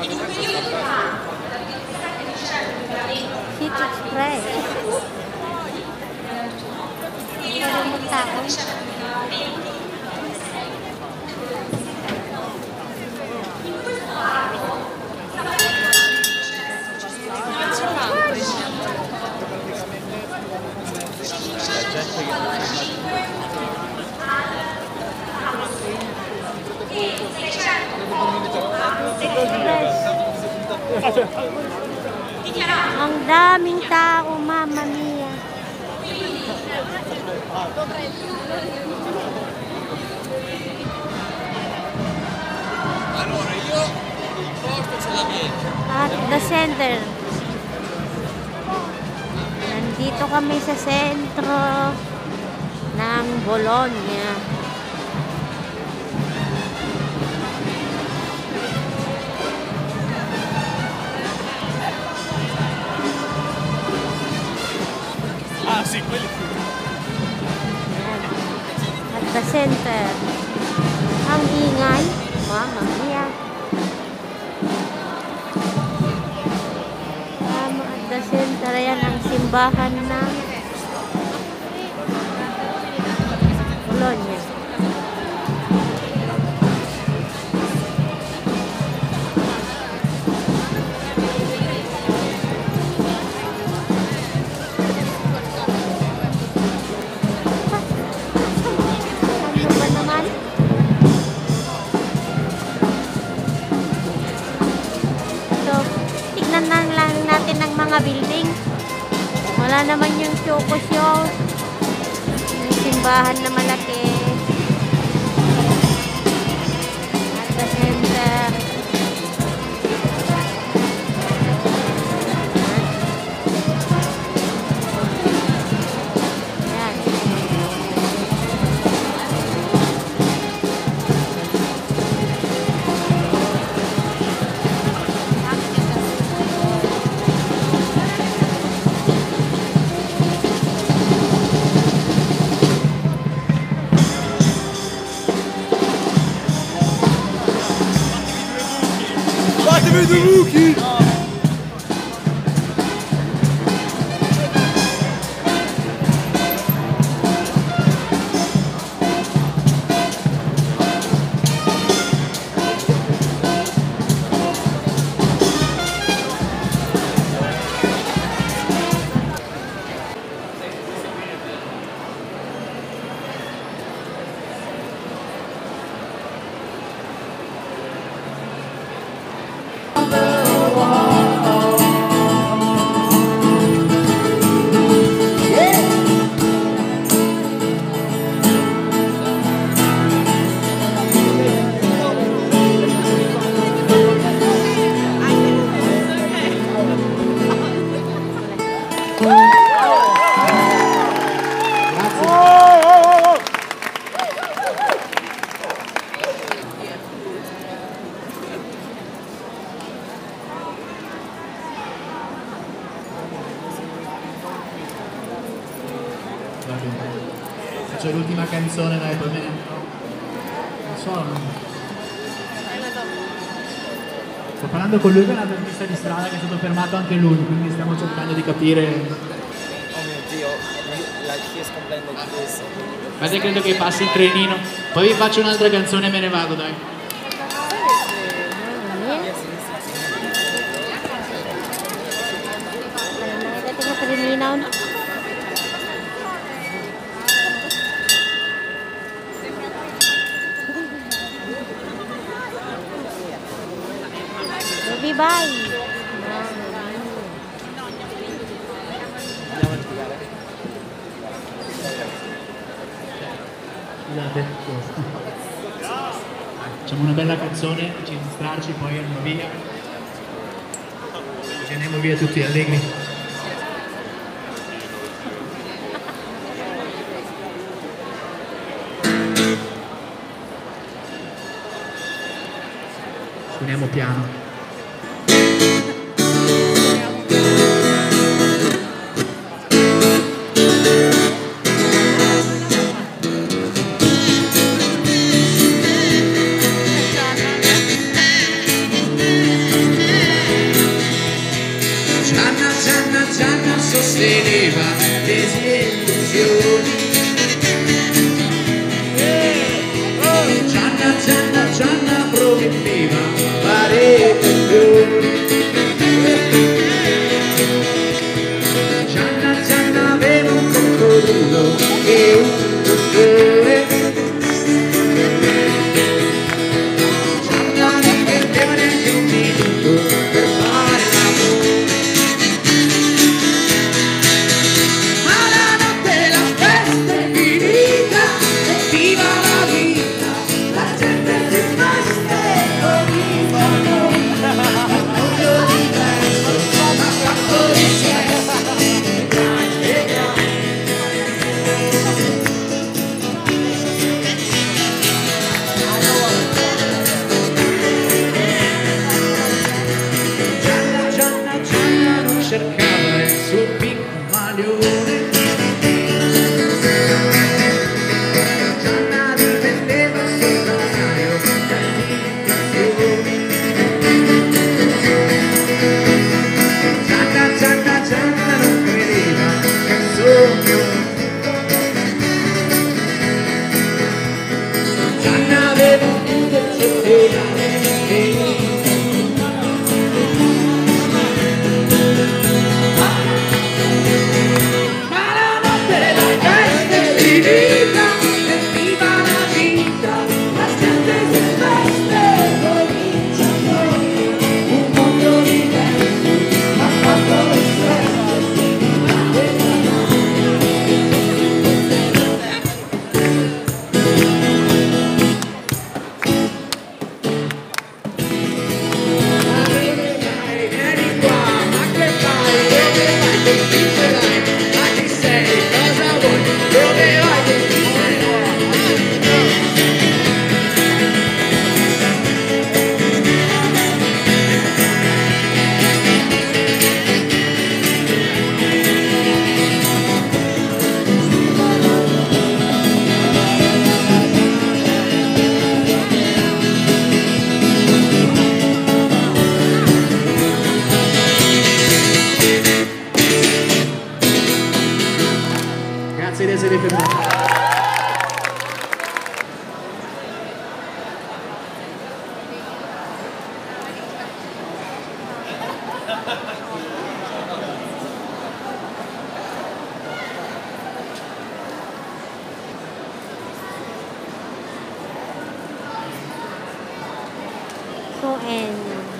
He just pray. Ang daming tao, mama mia. Allora, io il posto ce l'abbiamo. At the center. Nandito kami sa sentro ng Bologna. Ayan. At the center. Ang ingay. Mama mia. Tama at the center. Ayan ang simbahan ng natin ng mga building. Wala naman yung Choco Show. Yung simbahan na malaki. At the center. Give me the rookie! Faccio l'ultima canzone, dai, poi me ne Non so. Sto parlando con lui che è un artista di strada che è stato fermato anche lui, quindi stiamo cercando di capire. Oh mio dio, te credo che passi il trenino. Poi vi faccio un'altra canzone e me ne vado, dai. Nakita ko giocare. Scusate. Facciamo una bella canzone, ci distrarci, poi andiamo via. Ci andiamo via tutti allegri. Suoniamo piano. You know po and